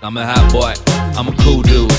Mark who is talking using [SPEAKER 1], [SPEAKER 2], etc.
[SPEAKER 1] I'm a hot boy, I'm a cool dude.